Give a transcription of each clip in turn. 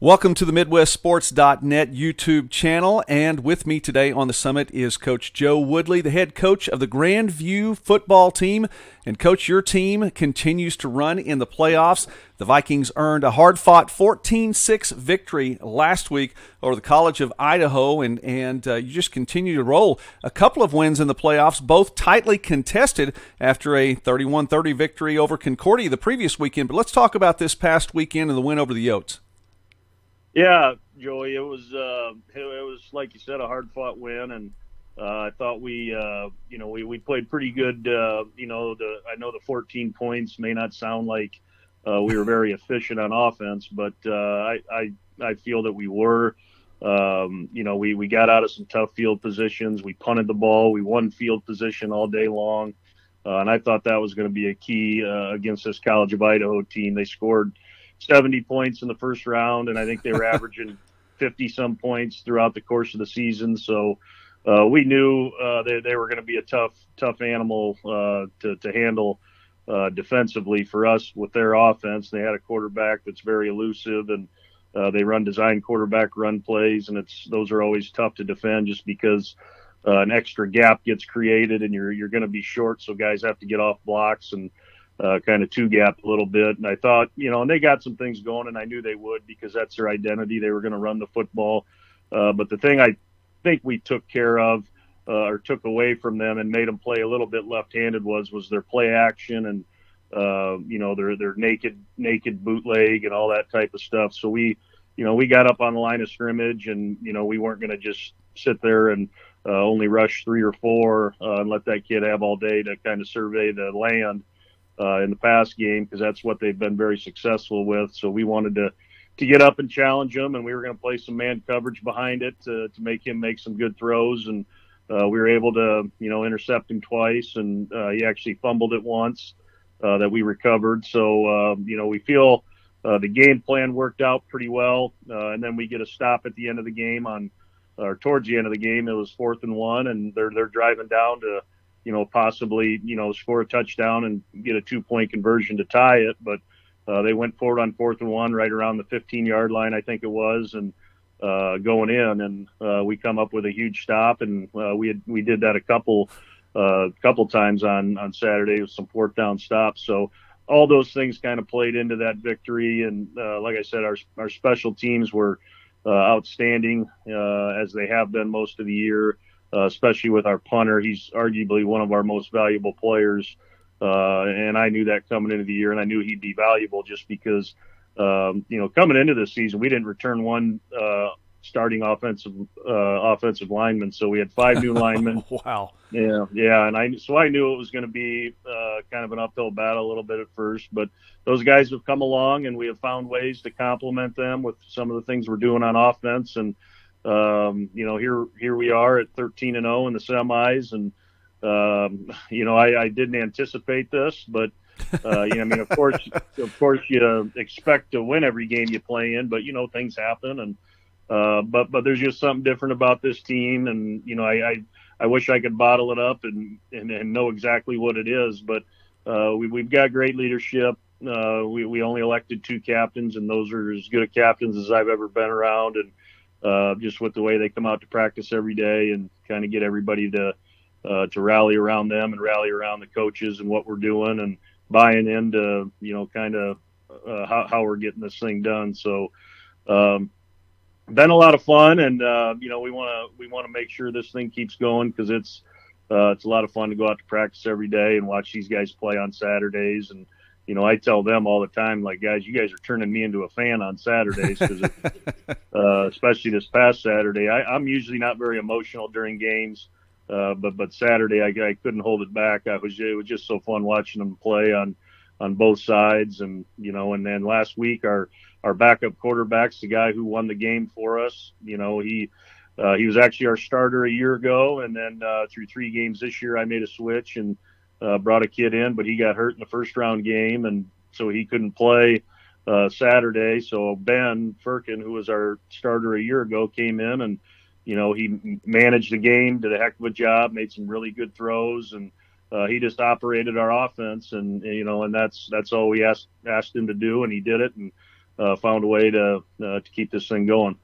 Welcome to the MidwestSports.net YouTube channel. And with me today on the summit is Coach Joe Woodley, the head coach of the Grand View football team. And, Coach, your team continues to run in the playoffs. The Vikings earned a hard fought 14 6 victory last week over the College of Idaho. And, and uh, you just continue to roll. A couple of wins in the playoffs, both tightly contested after a 31 30 victory over Concordia the previous weekend. But let's talk about this past weekend and the win over the Yotes. Yeah, Joey, it was uh, it was like you said, a hard fought win, and uh, I thought we uh, you know we, we played pretty good. Uh, you know, the I know the 14 points may not sound like uh, we were very efficient on offense, but uh, I, I I feel that we were. Um, you know, we, we got out of some tough field positions. We punted the ball. We won field position all day long. Uh, and I thought that was going to be a key uh, against this College of Idaho team. They scored 70 points in the first round, and I think they were averaging 50 some points throughout the course of the season. So uh, we knew uh, they, they were going to be a tough, tough animal uh, to, to handle uh, defensively for us with their offense. They had a quarterback that's very elusive, and uh, they run design quarterback run plays, and it's those are always tough to defend just because. Uh, an extra gap gets created, and you're you're going to be short, so guys have to get off blocks and uh, kind of two gap a little bit. And I thought, you know, and they got some things going, and I knew they would because that's their identity. They were going to run the football. Uh, but the thing I think we took care of uh, or took away from them and made them play a little bit left-handed was was their play action and uh, you know their their naked naked bootleg and all that type of stuff. So we, you know, we got up on the line of scrimmage, and you know we weren't going to just sit there and uh, only rush three or four uh, and let that kid have all day to kind of survey the land uh, in the past game because that's what they've been very successful with. So we wanted to to get up and challenge him, and we were going to play some man coverage behind it to, to make him make some good throws. And uh, we were able to, you know, intercept him twice, and uh, he actually fumbled it once uh, that we recovered. So, um, you know, we feel uh, the game plan worked out pretty well. Uh, and then we get a stop at the end of the game on, or towards the end of the game, it was fourth and one, and they're they're driving down to you know, possibly, you know, score a touchdown and get a two point conversion to tie it. But uh, they went forward on fourth and one right around the 15 yard line, I think it was, and uh, going in, and uh, we come up with a huge stop, and uh, we had, we did that a couple uh, couple times on on Saturday with some fourth down stops. So all those things kind of played into that victory, and uh, like I said, our our special teams were uh, outstanding uh, as they have been most of the year uh, especially with our punter. He's arguably one of our most valuable players. Uh, and I knew that coming into the year, and I knew he'd be valuable just because, um, you know, coming into this season, we didn't return one uh, starting offensive uh, offensive lineman, so we had five new linemen. wow. Yeah, yeah, and I so I knew it was going to be uh, kind of an uphill battle a little bit at first, but those guys have come along, and we have found ways to complement them with some of the things we're doing on offense, and um, you know, here here we are at 13 and 0 in the semis, and um, you know, I, I didn't anticipate this, but uh, you know, I mean, of course, of course, you expect to win every game you play in, but you know, things happen, and uh, but but there's just something different about this team, and you know, I I, I wish I could bottle it up and, and and know exactly what it is, but uh, we we've got great leadership. Uh, we we only elected two captains, and those are as good a captains as I've ever been around, and uh, just with the way they come out to practice every day and kind of get everybody to uh, to rally around them and rally around the coaches and what we're doing and buying into you know kind of uh, how, how we're getting this thing done. So um, been a lot of fun, and uh, you know we want to we want to make sure this thing keeps going because it's uh, it's a lot of fun to go out to practice every day and watch these guys play on Saturdays and you know, I tell them all the time, like, guys, you guys are turning me into a fan on Saturdays, because uh, especially this past Saturday. I, I'm usually not very emotional during games, uh, but but Saturday I, I couldn't hold it back. I was it was just so fun watching them play on on both sides, and you know, and then last week our our backup quarterback's the guy who won the game for us. You know, he. Uh, he was actually our starter a year ago, and then uh, through three games this year, I made a switch and uh, brought a kid in, but he got hurt in the first round game, and so he couldn't play uh, Saturday. So Ben Firkin, who was our starter a year ago, came in and you know he managed the game, did a heck of a job, made some really good throws, and uh, he just operated our offense, and you know, and that's that's all we asked asked him to do, and he did it, and uh, found a way to uh, to keep this thing going.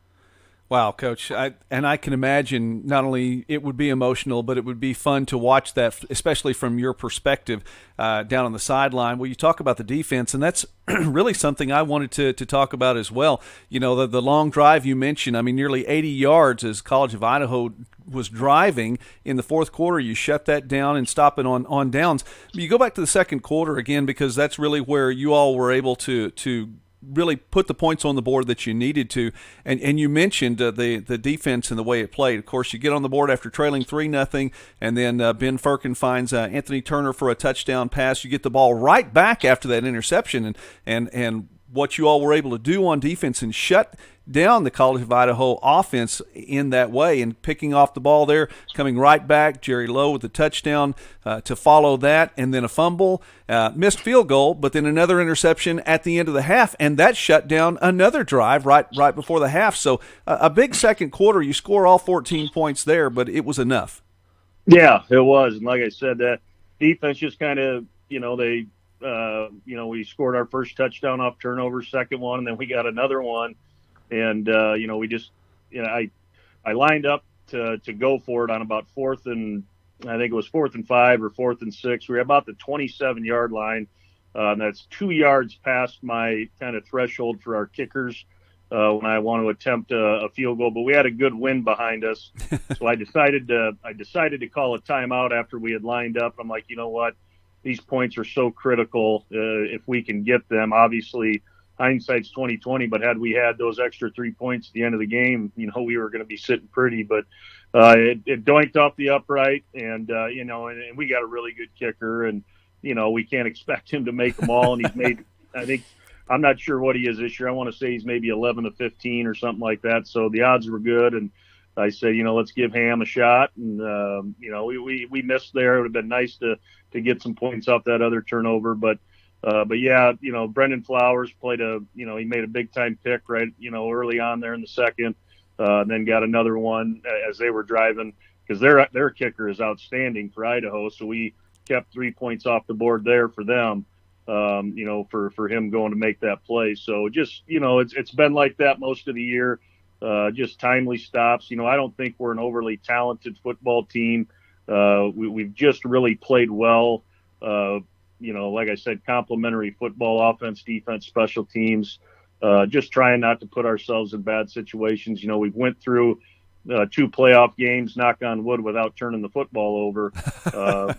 Wow, coach. I, and I can imagine not only it would be emotional, but it would be fun to watch that, especially from your perspective uh, down on the sideline. Well, you talk about the defense, and that's really something I wanted to, to talk about as well. You know, the, the long drive you mentioned, I mean, nearly 80 yards as College of Idaho was driving in the fourth quarter. You shut that down and stop it on, on downs. You go back to the second quarter again because that's really where you all were able to to really put the points on the board that you needed to. And and you mentioned uh, the the defense and the way it played. Of course, you get on the board after trailing three nothing, and then uh, Ben Firkin finds uh, Anthony Turner for a touchdown pass. You get the ball right back after that interception, and and and what you all were able to do on defense and shut down the College of Idaho offense in that way and picking off the ball there, coming right back. Jerry Lowe with the touchdown uh, to follow that, and then a fumble, uh, missed field goal, but then another interception at the end of the half, and that shut down another drive right right before the half. So uh, a big second quarter. You score all 14 points there, but it was enough. Yeah, it was, and like I said, that defense just kind of you know they. Uh, you know, we scored our first touchdown off turnover, second one, and then we got another one and uh, you know we just you know I I lined up to to go for it on about fourth and I think it was fourth and five or fourth and six. We were about the 27 yard line. Uh, that's two yards past my kind of threshold for our kickers uh, when I want to attempt a, a, field goal. But we had a good wind behind us, so I decided to I decided to call a timeout after we had lined up. I'm like, you know what, these points are so critical. Uh, if we can get them, obviously hindsight's 2020. But had we had those extra three points at the end of the game, you know, we were going to be sitting pretty. But uh, it, it doinked off the upright, and uh, you know, and, and we got a really good kicker, and you know, we can't expect him to make them all. And he's made, I think, I'm not sure what he is this year. I want to say he's maybe 11 to 15 or something like that. So the odds were good, and I said, you know, let's give Ham a shot. And um, you know, we, we we missed there. It would have been nice to to get some points off that other turnover, but uh, but yeah, you know, Brendan Flowers played a, you know, he made a big time pick right, you know, early on there in the second, uh, then got another one as they were driving because their their kicker is outstanding for Idaho. So we kept three points off the board there for them. Um, you know, for for him going to make that play. So just you know, it's it's been like that most of the year. Uh, just timely stops. You know, I don't think we're an overly talented football team. Uh, we, we've just really played well. Uh, you know, like I said, complementary football, offense, defense, special teams. Uh, just trying not to put ourselves in bad situations. You know, we went through uh, two playoff games, knock on wood, without turning the football over. Uh,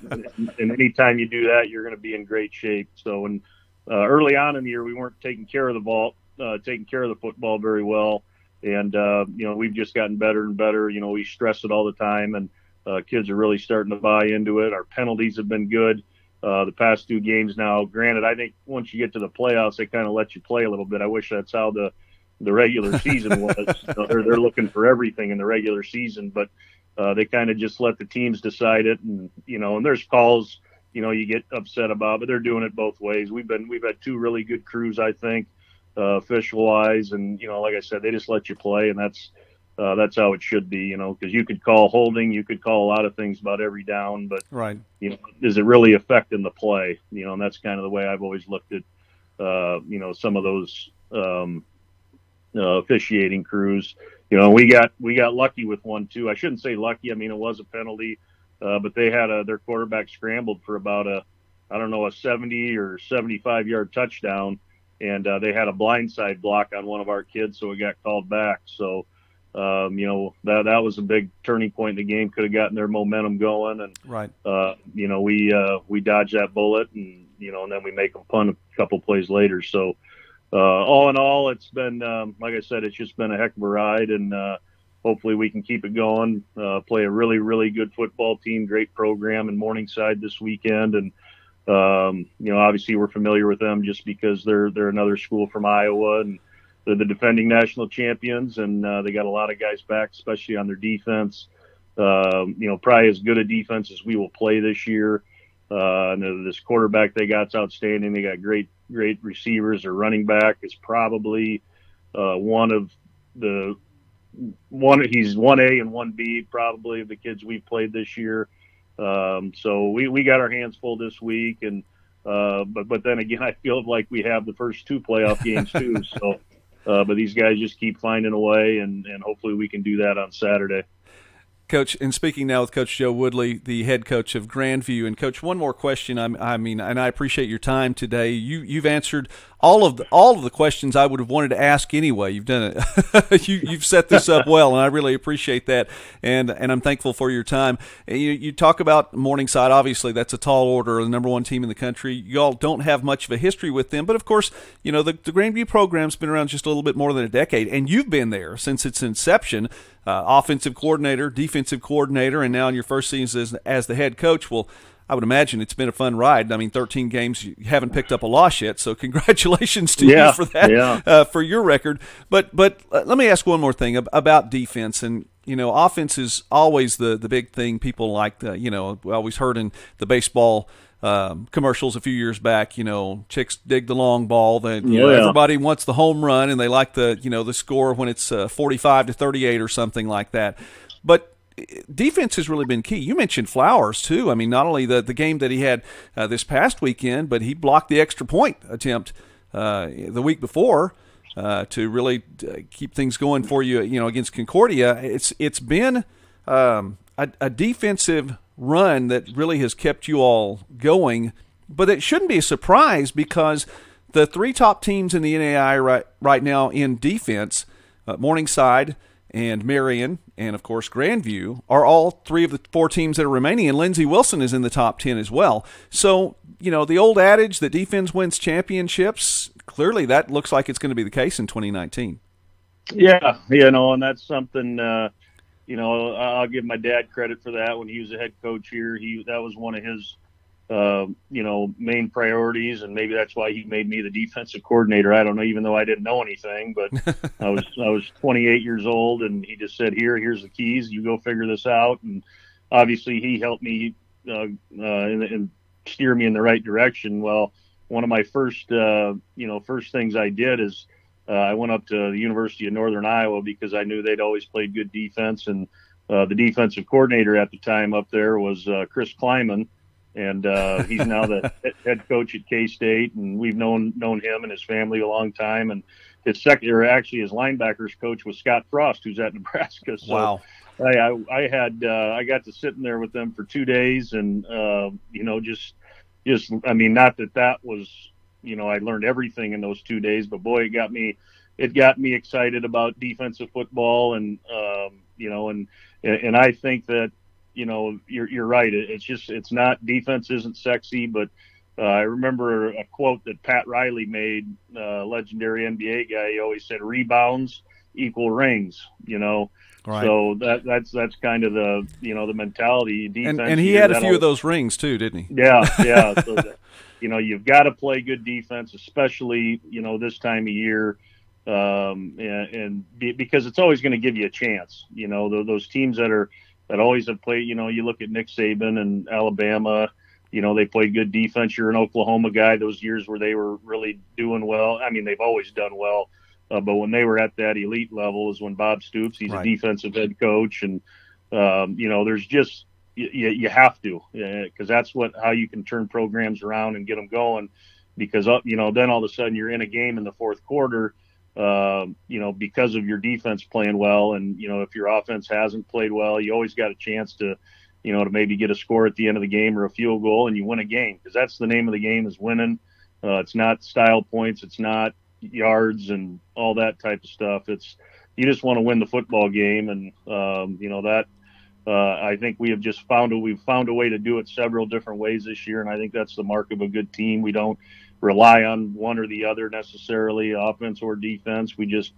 and anytime you do that, you're going to be in great shape. So, and uh, early on in the year, we weren't taking care of the ball, uh, taking care of the football very well. And uh, you know, we've just gotten better and better. You know, we stress it all the time, and uh, kids are really starting to buy into it. Our penalties have been good uh, the past two games now. Granted, I think once you get to the playoffs, they kind of let you play a little bit. I wish that's how the the regular season was. they're they're looking for everything in the regular season, but uh, they kind of just let the teams decide it, and you know, and there's calls you know you get upset about, but they're doing it both ways. We've been we've had two really good crews, I think, uh, official wise, and you know, like I said, they just let you play, and that's uh, that's how it should be, you know, because you could call holding, you could call a lot of things about every down, but right, you know, is it really affecting the play? You know, and that's kind of the way I've always looked at, uh, you know, some of those um, uh, officiating crews. You know, we got we got lucky with one too. I shouldn't say lucky. I mean, it was a penalty, uh, but they had a their quarterback scrambled for about a, I don't know, a 70 or 75 yard touchdown, and uh, they had a blindside block on one of our kids, so it got called back. So um, you know that that was a big turning point in the game. Could have gotten their momentum going, and right. Uh, you know we uh, we dodged that bullet, and you know, and then we make them punt a couple plays later. So uh, all in all, it's been um, like I said, it's just been a heck of a ride, and uh, hopefully we can keep it going. Uh, play a really really good football team, great program in Morningside this weekend, and um, you know obviously we're familiar with them just because they're they're another school from Iowa and they're the defending national champions, and uh, they got a lot of guys back, especially on their defense. Um, you know, probably as good a defense as we will play this year. Uh, and this quarterback they got's outstanding. They got great, great receivers. Their running back is probably uh, one of the one. He's one A and one B probably of the kids we've played this year. Um, so we we got our hands full this week, and uh, but but then again, I feel like we have the first two playoff games too. So uh, but these guys just keep finding a way, and and hopefully we can do that on Saturday. Coach, and speaking now with Coach Joe Woodley, the head coach of Grand View, and Coach, one more question. I, I mean, and I appreciate your time today. You you've answered all of the, all of the questions I would have wanted to ask anyway. You've done it. you, have set this up well, and I really appreciate that. And and I'm thankful for your time. You, you talk about Morningside. Obviously, that's a tall order, the number one team in the country. Y'all don't have much of a history with them, but of course, you know the, the Grand View program's been around just a little bit more than a decade, and you've been there since its inception. Uh, offensive coordinator, defensive coordinator, and now in your first season as, as the head coach. Well, I would imagine it's been a fun ride. I mean, 13 games, you haven't picked up a loss yet, so congratulations to yeah, you for that, yeah. uh, for your record. But but uh, let me ask one more thing about defense. And you know, offense is always the the big thing. People like, the, you know, we always heard in the baseball um, commercials a few years back. You know, chicks dig the long ball. That you know, Yeah. everybody wants the home run, and they like the you know the score when it's uh, 45 to 38 or something like that. But defense has really been key. You mentioned Flowers too. I mean, not only the the game that he had uh, this past weekend, but he blocked the extra point attempt uh, the week before uh, to really uh, keep things going for you. You know, against Concordia, it's it's been um, a, a defensive run that really has kept you all going. But it shouldn't be a surprise because the three top teams in the NAIA right right now in defense, uh, Morningside and Marian, and of course Grand View, are all three of the four teams that are remaining, and Lindsey Wilson is in the top 10 as well. So, you know, the old adage that defense wins championships, clearly that looks like it's going to be the case in 2019. Yeah, you know, and that's something. Uh, you know, I'll give my dad credit for that. When he was a head coach here, he that was one of his, uh, you know, main priorities, and maybe that's why he made me the defensive coordinator. I don't know, even though I didn't know anything, but I was I was 28 years old, and he just said, "Here, here's the keys. You go figure this out." And obviously, he helped me uh, uh, and, and steer me in the right direction. Well, one of my first, uh, you know, first things I did is uh, I went up to the University of Northern Iowa because I knew they'd always played good defense, and uh, the defensive coordinator at the time up there was uh, Chris Klieman, and uh, he's now the head coach at K State, and we've known known him and his family a long time. And his second, or actually his linebackers coach was Scott Frost, who's at Nebraska. So wow. I, I, I had uh, I got to sit in there with them for two days, and uh, you know just just I mean not that that was you know I learned everything in those two days, but boy, it got me it got me excited about defensive football, and um, you know, and and I think that you know you're you're right. It's just it's not defense isn't sexy, but uh, I remember a quote that Pat Riley made, uh, legendary NBA guy. He always said, "Rebounds equal rings." You know. Right. So that that's that's kind of the you know the mentality. Defense, and, and he had a few of those rings too, didn't he? yeah, yeah. So that, you know, you've got to play good defense, especially you know this time of year, um, and, and be, because it's always going to give you a chance. You know, tho- those teams that are that always have played. You know, you look at Nick Saban and Alabama. You know, they played good defense. You're an Oklahoma guy. Those years where they were really doing well. I mean, they've always done well. Uh, but when they were at that elite level is when Bob Stoops, he's Right. a defensive head coach, and um, you know, there's just you, you have to because that's what how you can turn programs around and get them going. Because uh, you know, then all of a sudden you're in a game in the fourth quarter, um, you know, because of your defense playing well, and you know, if your offense hasn't played well, you always got a chance to, you know, to maybe get a score at the end of the game or a field goal, and you win a game because that's the name of the game is winning. Uh, it's not style points, it's not yards and all that type of stuff. It's you just want to win the football game, and um, you know that. Uh, I think we have just found a we've found a way to do it several different ways this year, and I think that's the mark of a good team. We don't rely on one or the other necessarily, offense or defense. We just,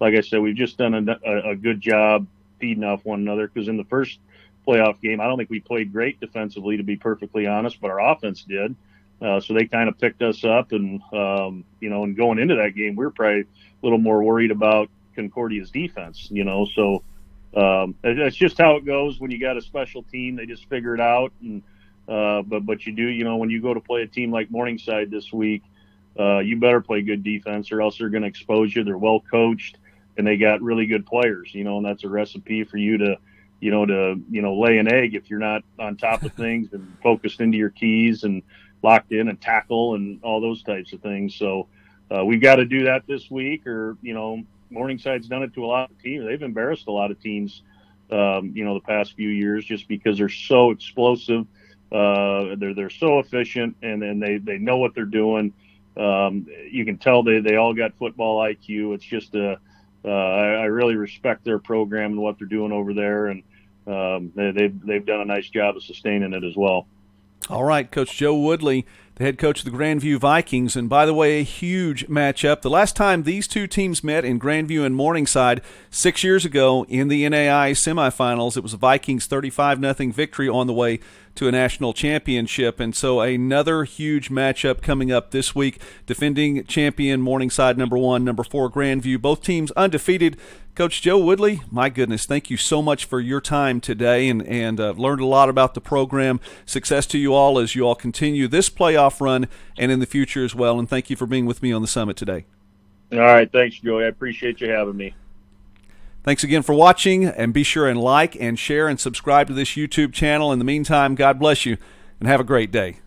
like I said, we've just done a, a, a good job feeding off one another. Because in the first playoff game, I don't think we played great defensively, to be perfectly honest, but our offense did. Uh, so they kind of picked us up, and um, you know, and going into that game, we were probably a little more worried about Concordia's defense. You know, so um, it's just how it goes when you got a special team. They just figure it out, and uh, but but you do, you know, when you go to play a team like Morningside this week, uh, you better play good defense, or else they're going to expose you. They're well coached, and they got really good players. You know, and that's a recipe for you to, you know, to you know lay an egg if you're not on top of things and focused into your keys and locked in and tackle and all those types of things. So. uh, we've got to do that this week, or you know, Morningside's done it to a lot of teams. They've embarrassed a lot of teams, um, you know, the past few years just because they're so explosive. Uh, they're they're so efficient, and then they they know what they're doing. Um, you can tell they they all got football IQ. It's just a uh, I, I really respect their program and what they're doing over there, and um, they, they've they've done a nice job of sustaining it as well. All right, Coach Joe Woodley, the head coach of the Grand View Vikings. And by the way, a huge matchup. The last time these two teams met in Grand View and Morningside six years ago in the NAIA semifinals, it was a Vikings 35 0 victory on the way to a national championship. And so another huge matchup coming up this week. Defending champion Morningside number one, number four Grand View. Both teams undefeated. Coach Joe Woodley, my goodness, thank you so much for your time today and, and uh, learned a lot about the program. Success to you all as you all continue this playoff run and in the future as well. And thank you for being with me on the summit today. All right. Thanks, Joey. I appreciate you having me. Thanks again for watching, and be sure and like and share and subscribe to this YouTube channel. In the meantime, God bless you and have a great day.